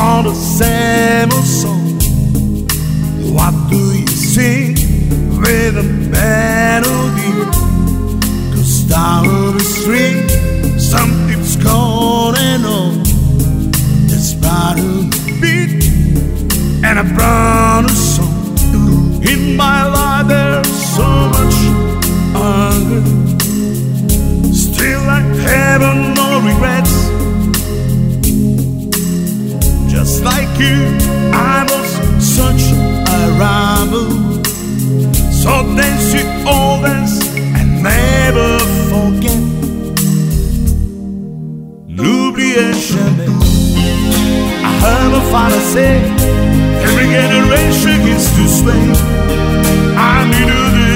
on the same old song. What do you sing with a melody? Cause down the street, something's going on. It's This bottle beat and a brown song. You, I was such a rebel. So dance you always and never forget. N'oubliez jamais. I heard my father say, every generation gets to sway. I need to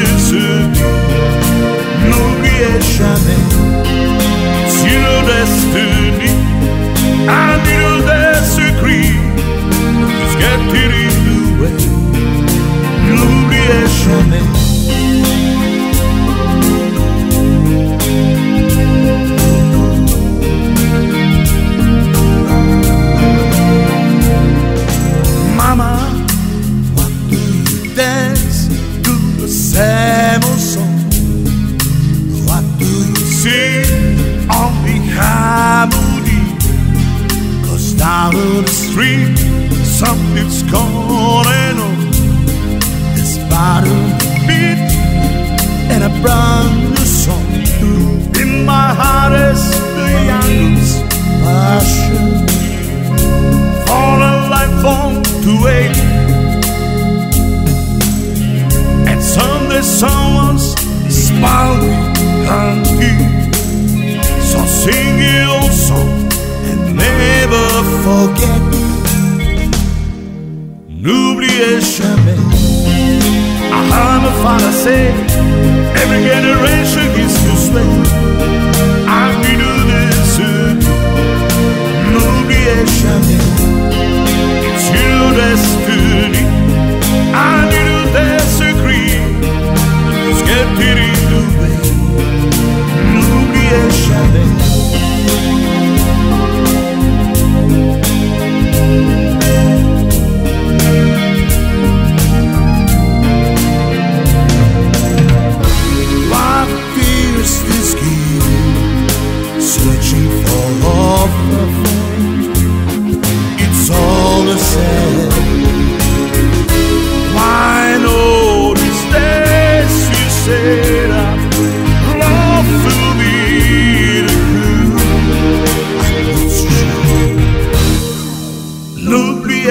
brand new song. In my heart is the youngest passion. For a life on to wait. And someday someone's smiling hungry. So sing your song and never forget. N'oubliez jamais. My father say, every generation gets to sway.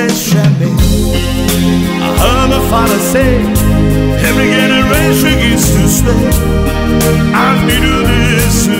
N'oubliez jamais. I heard my father say, every generation gets to stay. I need to listen.